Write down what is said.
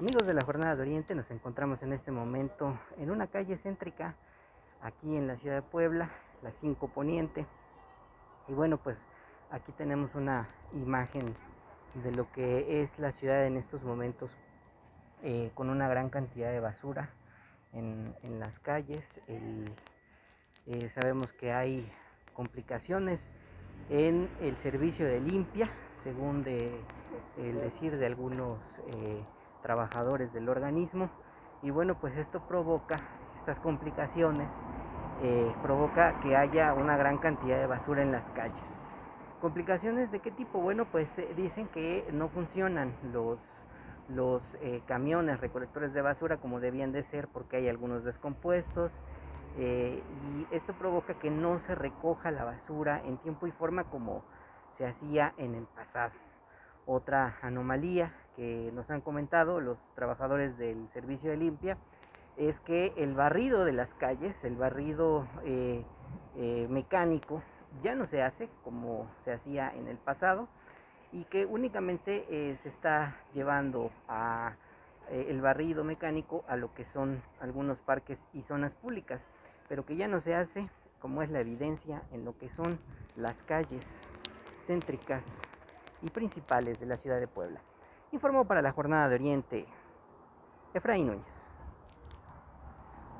Amigos de la Jornada de Oriente, nos encontramos en este momento en una calle céntrica aquí en la ciudad de Puebla, la 5 Poniente. Y bueno, pues aquí tenemos una imagen de lo que es la ciudad en estos momentos eh, con una gran cantidad de basura en, las calles. Eh, sabemos que hay complicaciones en el servicio de limpia, según de, el decir de algunos eh, trabajadores del organismo. Y bueno pues esto provoca estas complicaciones eh, provoca que haya una gran cantidad de basura en las calles. Complicaciones de qué tipo bueno pues eh, dicen que no funcionan los los eh, camiones recolectores de basura como debían de ser porque hay algunos descompuestos y esto provoca que no se recoja la basura en tiempo y forma como se hacía en el pasado. Otra anomalía que nos han comentado los trabajadores del servicio de limpia es que el barrido de las calles, el barrido eh, eh, mecánico, ya no se hace como se hacía en el pasado y que únicamente eh, se está llevando el barrido mecánico a lo que son algunos parques y zonas públicas, pero que ya no se hace como es la evidencia en lo que son las calles céntricas y principales de la ciudad de Puebla. Informó para la Jornada de Oriente Efraín Núñez.